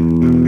Mm-hmm.